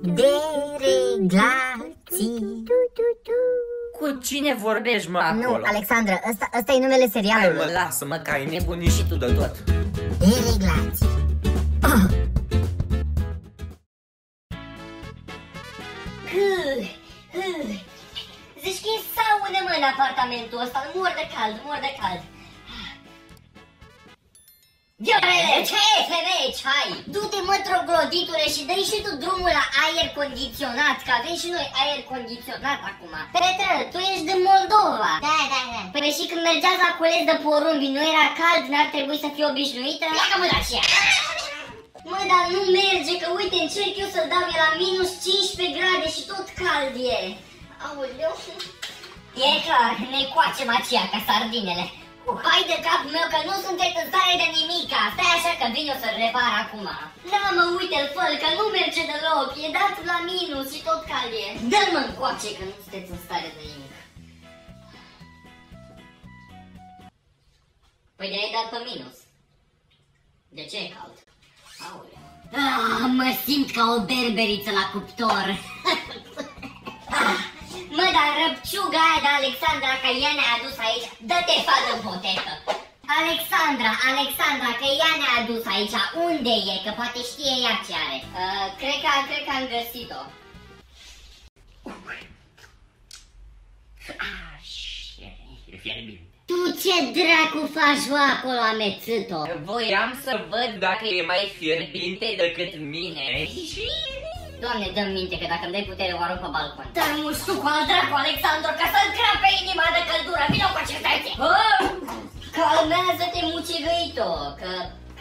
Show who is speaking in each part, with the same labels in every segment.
Speaker 1: Dereglații
Speaker 2: Cu cine vorbești, mă, acolo?
Speaker 1: Nu, Alexandra, ăsta, ăsta e numele
Speaker 2: Hai,
Speaker 1: serialului
Speaker 2: mă, lasă-mă, că ai nebunit și tu de tot.
Speaker 1: Dereglații oh.
Speaker 3: Zici că e saună, mă, în apartamentul ăsta, mor de cald, mor de cald. Viorele, ce e, femeie, ce ai? Du-te, mă, trogloditule, și dă și tu drumul la aer condiționat, că avem și noi aer condiționat acum. Petre, tu ești din Moldova. Da, da, da. Păi și când mergeați la cules de porumbi, nu era cald, n-ar trebui să fii obișnuită? Pleacă, mă, de aceea. Mă, dar nu merge, că uite, încerc eu să dau, e la minus 15 grade și tot cald e. Aoleu. E clar, ne coacem aceea ca sardinele. Hai de capul meu că nu sunteți în stare de nimica. Stai așa că vin eu să-l repar acum. Da, mă, uite-l, fă că nu merge deloc. E dat la minus și tot cald e. Dă-l mă încoace că nu sunteți în stare de nimic. Păi de-ai dat pe minus. De ce e cald? Aoleu. Ah, mă simt ca o berberiță la cuptor. Ah, Mă, dar răpciuga aia de Alexandra că ea ne-a adus aici, dă-te fadă în potecă. Alexandra, Alexandra, că ea ne-a adus aici, unde e? Că poate știe ea ce are. Uh, cred că, cred că am găsit-o.
Speaker 2: Așa, e fierbinte.
Speaker 3: Tu ce dracu faci, bă, acolo, amețit-o?
Speaker 2: Voiam să văd dacă e mai fierbinte decât mine.
Speaker 3: Doamne, dă minte că dacă îmi dai putere o arunc pe balcon. Dar muștu cu al dracu, Alexandru, ca să-l crape inima de căldură. Vino cu acesta aici. Calmează-te, mucigăito, că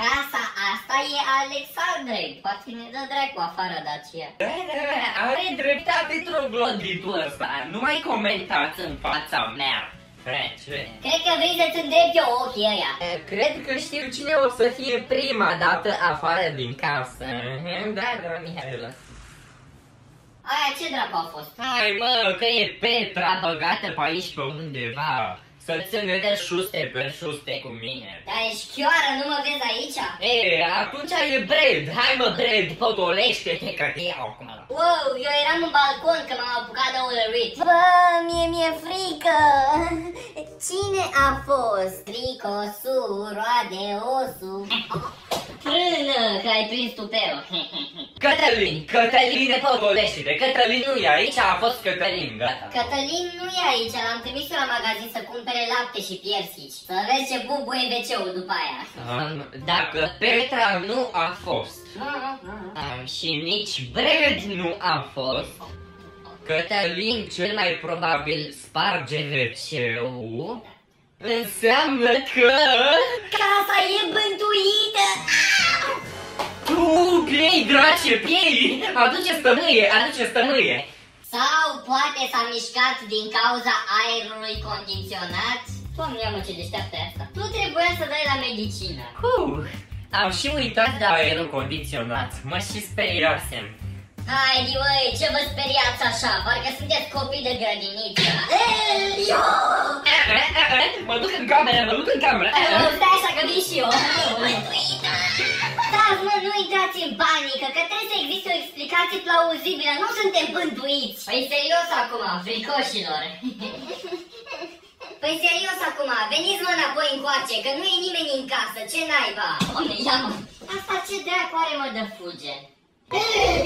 Speaker 3: casa asta e Alexandrei. Poate ne dă dracu afară de aceea.
Speaker 2: Da, da, da, are dreptate trogloditul ăsta. Nu mai comentați în fața mea. Frece.
Speaker 3: Cred că vrei să-ți îndrept eu ochii ăia.
Speaker 2: Cred că știu cine o să fie prima dată afară din casă. Da, da, Mihaela.
Speaker 3: Aia ce dracu a fost?
Speaker 2: Hai mă, că e Petra băgată pe aici pe undeva. Să țină de șuste pe șuste cu mine.
Speaker 3: Dar ești chioară, nu mă vezi aici?
Speaker 2: E, atunci e Bred. Hai mă, Bred, potolește-te că te iau acum.
Speaker 3: Wow, eu eram în balcon că m-am apucat de ulărit. Bă, mie mi-e frică. Cine a fost? Tricosu, roade, osu. Frână, că ai prins tupeu.
Speaker 2: Cătălin, Cătălin de potolește-te. Cătălin nu e aici, a fost Cătălin, gata.
Speaker 3: Cătălin nu e aici, l-am trimis eu la magazin să cumpere lapte și piersici. Să vezi ce bubuie WC-ul după aia.
Speaker 2: Um, Dacă Petra nu a fost um, și nici Bred nu a fost, Cătălin cel mai probabil sparge WC-ul, înseamnă că...
Speaker 3: Casa e bântuită!
Speaker 2: Tu, piei, drace, piei! Aduce stămâie, aduce stămâie!
Speaker 3: Sau poate s-a mișcat din cauza aerului condiționat? Doamne, ia mă ce deșteaptă e asta. Tu trebuia să dai la medicină.
Speaker 2: Uh, am și uitat de aerul condiționat, mă și speriasem.
Speaker 3: Hai, băi, ce vă speriați așa? Parcă sunteți copii de grădiniță. Yo!
Speaker 2: Mă duc în cameră, mă duc în cameră.
Speaker 3: Stai așa că vin și eu. Stați, mă, nu intrați în panică, că trebuie să existe o explicație plauzibilă. Nu suntem bântuiți. Păi serios acum, fricoșilor. Păi serios acum, veniți mă înapoi încoace, că nu e nimeni în casă, ce naiba? Doamne, ia mă. Asta ce dracu are mă de fuge?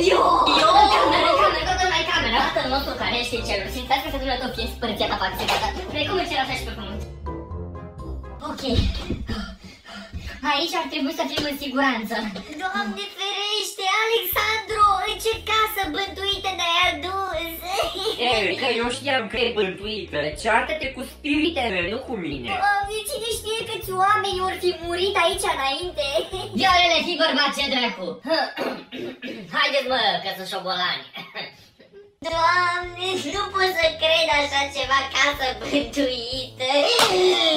Speaker 3: Yo! Yo! Cameră, cameră, toată mai cameră! Tatăl nostru care ești în cerul, simțească să Dumnezeu fie spărțiat afac secata, precum în cer așa și pe pământ. Ok. Aici ar trebui să fim în siguranță. Doamne ferește, Alexandru, în ce casă bântuită ne-ai adus?
Speaker 2: Ei, că eu știam că e bântuită, ceartă-te cu spiritele, nu cu mine.
Speaker 3: Doamne, cine știe câți oameni vor fi murit aici înainte? Viorele, fi bărbat, ce dracu! Haideți mă, că sunt șobolani! Doamne, nu pot să cred așa ceva, casă bântuită!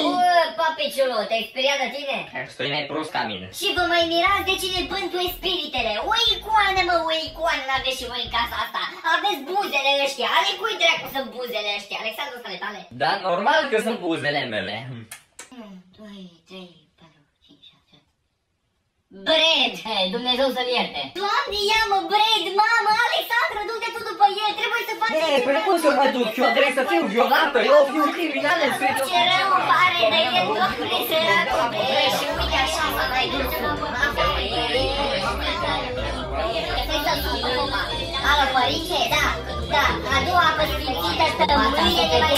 Speaker 3: Bă, papiciulu, te-ai speriat de tine?
Speaker 2: Stai mai prost ca mine.
Speaker 3: Și vă mai mirați de cine bântuie spiritele? O icoană, mă, o icoană n-aveți și voi în casa asta! Aveți buzele ăștia! Ale cui dracu sunt buzele ăștia? Alexandru, sunt ale tale?
Speaker 2: Da, normal că sunt buzele mele.
Speaker 3: 1, 2, 3, 4, 5, 6 Bred! Dumnezeu să-l ierte! Doamne, ia
Speaker 2: pe cum să mă duc? Eu trebuie să fiu violată, eu fiu criminal în sfârșit.
Speaker 3: Ce rău îmi pare, dar e doamne săracul de el și uite așa s-a mai dus. Alo, părinte, da, da, adu apă sfințită, tămâie, de mai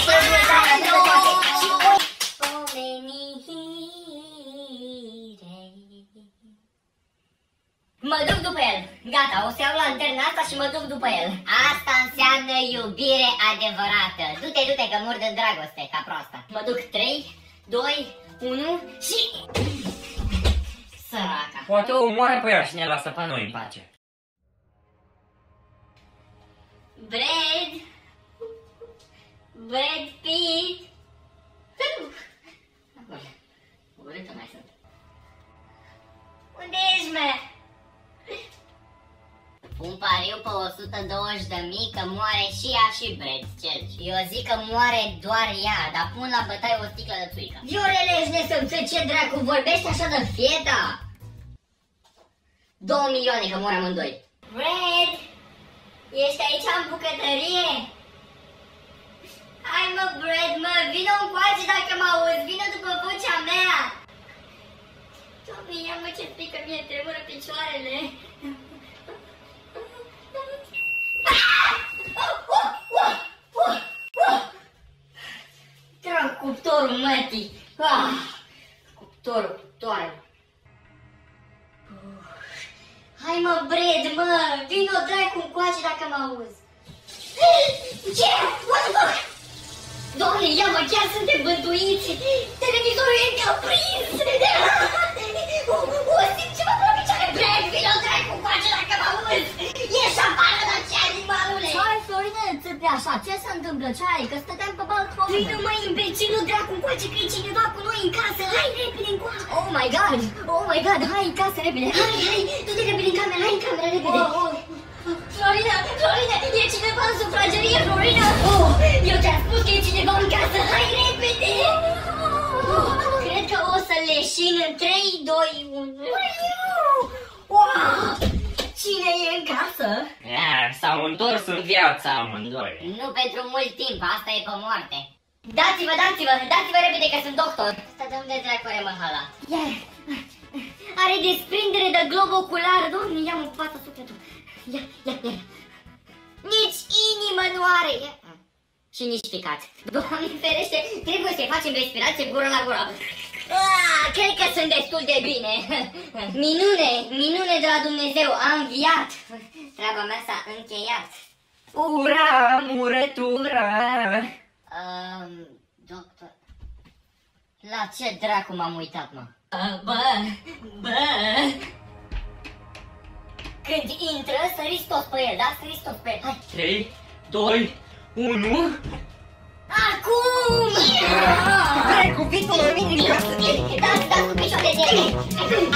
Speaker 3: Mă duc după el. Gata, o să iau lanterna asta și mă duc după el. Asta înseamnă iubire adevărată. Du-te, du-te, că mor de dragoste, ca proasta. Mă duc 3, 2, 1 și... Săraca.
Speaker 2: Poate o omoară pe ea și ne lasă pe noi în pace.
Speaker 3: Brad! Brad Pitt! Acolo. Urâtă mai sunt. Unde ești, Un pariu pe 120 de mii că moare și ea și Brad Church. Eu zic că moare doar ea, dar pun la bătaie o sticlă de țuică. Viorele, ești nesămțat, ce dracu, vorbești așa de fieta? Două milioane că mor amândoi. Brad! Ești aici în bucătărie? Hai mă, Brad, mă, vină încoace dacă mă auzi, vină după vocea mea! Doamne, ia mă ce pică mie, tremură picioarele! Trag cuptorul, mătii! Ah, cuptorul, cuptoare! Hai mă, Bred, mă! Vino dracu încoace dacă mă auzi! Ce? What the fuck? Doamne, ia mă, chiar suntem bântuiți! Televizorul e încă
Speaker 1: așa? Ce se întâmplă? Ce ai? Că stăteam pe balcon.
Speaker 3: Vino mă, imbecilul dracu încoace că e cineva cu noi în casă! Hai repede încoace!
Speaker 1: Oh my god! Oh my god! Hai în casă, repede!
Speaker 3: Hai, hai, du-te repede în cameră, hai în cameră, repede!
Speaker 1: Oh, oh.
Speaker 3: Florina, Florina, e cineva în sufragerie, Florina! Oh, eu ți-am spus că e cineva în casă, hai repede! Oh, cred că o să leșin în 3, 2, 1...
Speaker 1: Wow! Cine e în casă?
Speaker 2: Ia, S-au întors în viața amândoi.
Speaker 3: Nu pentru mult timp, asta e pe moarte. Dați-vă, dați-vă, dați-vă repede că sunt doctor. Stai de unde dracu e măhala? Iar, are desprindere de glob ocular, doamne, ia-mă cu fața sufletul. Ia, ia, ia. Nici inimă nu are. Ia. Și nici ficat. Doamne ferește, trebuie să-i facem respirație gură la gură. Ah, cred că sunt destul de bine. Minune, minune de la Dumnezeu, am înviat. Treaba mea s-a încheiat.
Speaker 2: Ura, murătura!
Speaker 3: Um, doctor, la ce dracu m-am uitat, mă?
Speaker 1: Bă, bă!
Speaker 3: Când intră, săriți toți pe el, da? Săriți toți pe el. Hai.
Speaker 2: 3, 2, 1...
Speaker 3: Acum!
Speaker 2: Hai cu vitul la mine în casă!
Speaker 3: Dați, dați cu picioare de ele.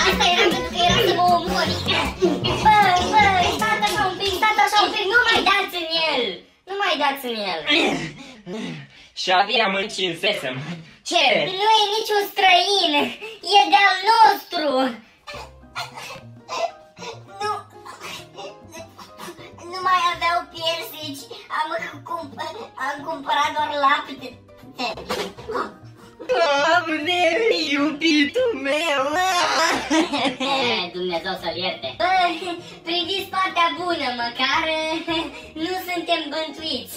Speaker 3: Asta era pentru că era să mă omori. Bă, bă, stați așa un pic, stați așa un pic, nu mai dați în el. Nu mai dați în el.
Speaker 2: Și abia mă încinsesem. Ce?
Speaker 3: Nu e niciun străin, e de-al nostru. Nu, nu mai aveau piersici, am, cumpăr, am cumpărat doar lapte.
Speaker 2: Doamne, iubitul meu!
Speaker 3: Eh, Dumnezeu să-l ierte. Bă, priviți partea bună, măcar nu suntem bântuiți.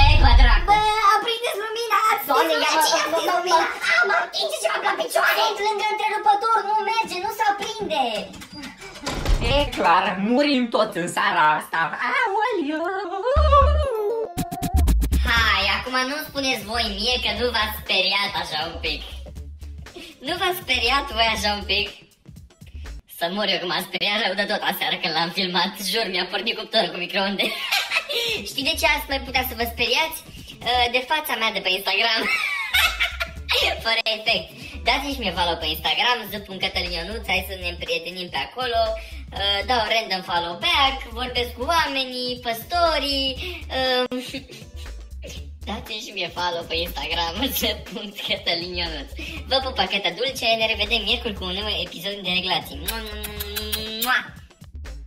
Speaker 3: Ei, bă, dracu. Bă, aprindeți lumina! Doamne, ia mă, mă, mă, lumina! Am atinge ceva pe picioare! Sunt lângă întrerupător, nu merge, nu se aprinde!
Speaker 2: E clar, murim toți în seara asta. Aoleu!
Speaker 3: Hai, acum nu spuneți voi mie că nu v-ați speriat așa un pic. Nu v-ați speriat voi așa un pic? Să mor eu că m-am speriat rău de tot aseară când l-am filmat. Jur, mi-a pornit cuptorul cu microunde. Știi de ce ați mai putea să vă speriați? Uh, De fața mea de pe Instagram. Fără efect. Dați-și mie follow pe Instagram, z.cătălin hai să ne împrietenim pe acolo. Uh, dau random follow back, vorbesc cu oamenii, păstorii. Uh, Dați-și mie follow pe Instagram, z.cătălin Ionuț. Vă pup pacheta dulce, ne revedem miercuri cu un nou episod de reglații. Mua, mua, mua, mua.